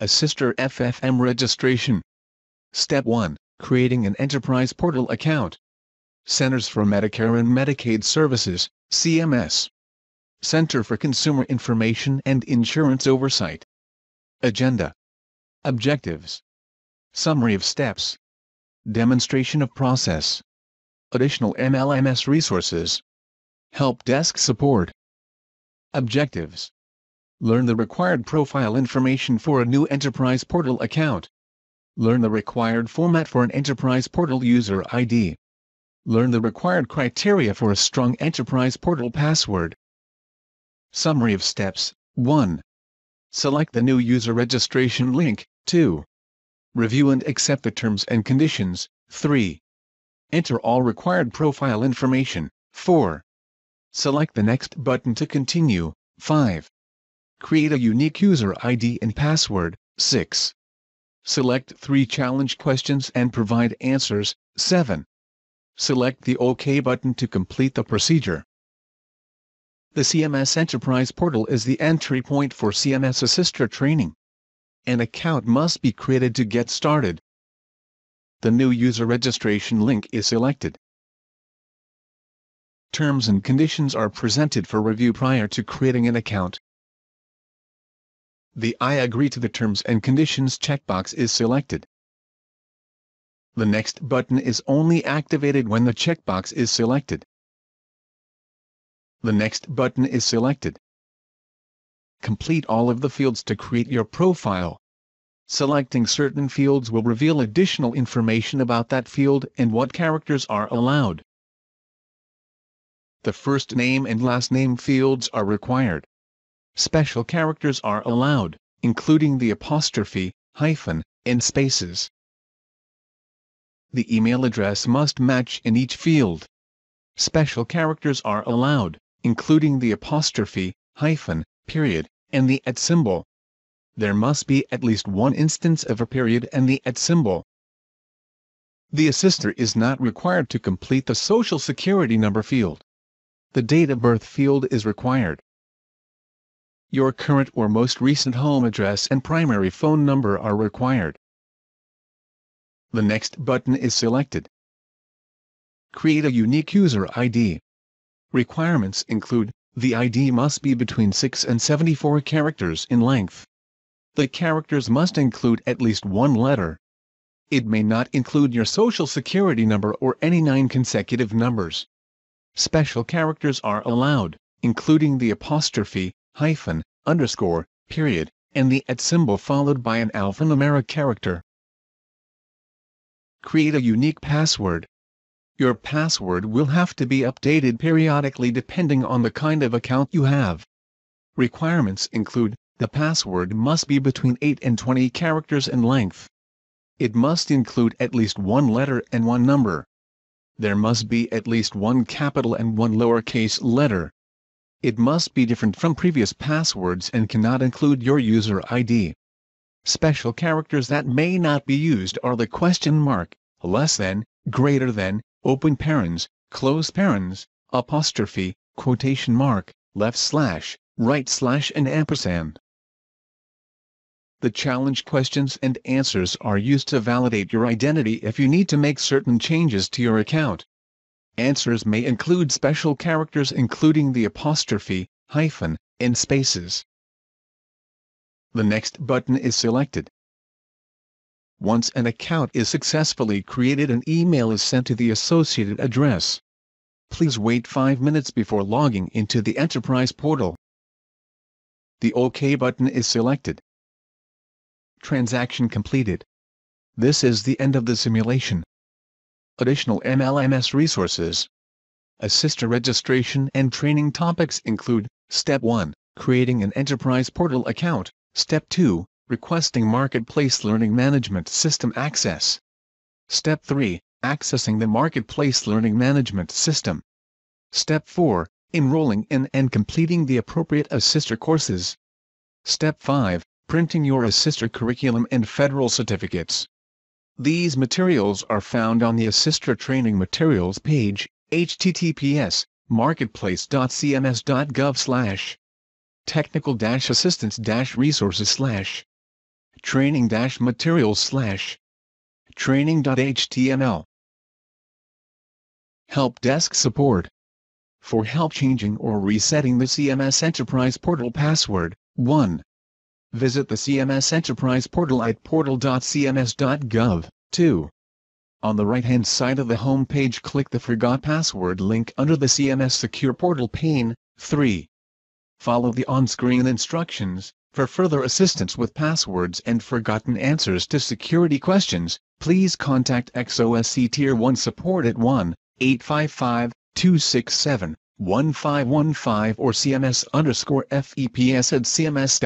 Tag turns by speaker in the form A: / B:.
A: Assister FFM registration. Step 1. Creating an Enterprise Portal account. Centers for Medicare and Medicaid Services, CMS. Center for Consumer Information and Insurance Oversight. Agenda. Objectives. Summary of steps. Demonstration of process. Additional MLMS resources. Help desk support. Objectives. Learn the required profile information for a new Enterprise Portal account. Learn the required format for an Enterprise Portal user ID. Learn the required criteria for a strong Enterprise Portal password. Summary of steps 1. Select the new user registration link. 2. Review and accept the terms and conditions. 3. Enter all required profile information. 4. Select the next button to continue. 5. Create a unique user ID and password. 6. Select three challenge questions and provide answers. 7. Select the OK button to complete the procedure. The CMS Enterprise Portal is the entry point for CMS Assister training. An account must be created to get started. The new user registration link is selected. Terms and conditions are presented for review prior to creating an account. The I agree to the terms and conditions checkbox is selected. The next button is only activated when the checkbox is selected. The next button is selected. Complete all of the fields to create your profile. Selecting certain fields will reveal additional information about that field and what characters are allowed. The first name and last name fields are required special characters are allowed, including the apostrophe, hyphen, and spaces. The email address must match in each field. Special characters are allowed, including the apostrophe, hyphen, period, and the at symbol. There must be at least one instance of a period and the at symbol. The assister is not required to complete the Social Security number field. The date of birth field is required your current or most recent home address and primary phone number are required. The next button is selected. Create a unique user ID. Requirements include, the ID must be between 6 and 74 characters in length. The characters must include at least one letter. It may not include your social security number or any nine consecutive numbers. Special characters are allowed, including the apostrophe, hyphen, underscore, period, and the at symbol followed by an alphanumeric character. Create a unique password. Your password will have to be updated periodically depending on the kind of account you have. Requirements include, the password must be between 8 and 20 characters in length. It must include at least one letter and one number. There must be at least one capital and one lowercase letter. It must be different from previous passwords and cannot include your user ID. Special characters that may not be used are the question mark, less than, greater than, open parens, close parens, apostrophe, quotation mark, left slash, right slash and ampersand. The challenge questions and answers are used to validate your identity if you need to make certain changes to your account. Answers may include special characters including the apostrophe, hyphen, and spaces. The next button is selected. Once an account is successfully created an email is sent to the associated address. Please wait 5 minutes before logging into the Enterprise portal. The OK button is selected. Transaction completed. This is the end of the simulation. Additional MLMS resources. Assister registration and training topics include Step 1. Creating an Enterprise Portal account. Step 2. Requesting Marketplace Learning Management System access. Step 3. Accessing the Marketplace Learning Management System. Step 4. Enrolling in and completing the appropriate Assister courses. Step 5. Printing your Assister curriculum and federal certificates. These materials are found on the Assister Training Materials page, https marketplace.cms.gov slash technical assistance resources slash training-materials slash training.html. Help Desk Support For help changing or resetting the CMS Enterprise Portal password, 1. Visit the CMS Enterprise Portal at portal.cms.gov, 2. On the right-hand side of the home page click the Forgot Password link under the CMS Secure Portal pane, 3. Follow the on-screen instructions. For further assistance with passwords and forgotten answers to security questions, please contact XOSC Tier 1 support at 1-855-267-1515 or cms underscore feps at cms.hhs.gov.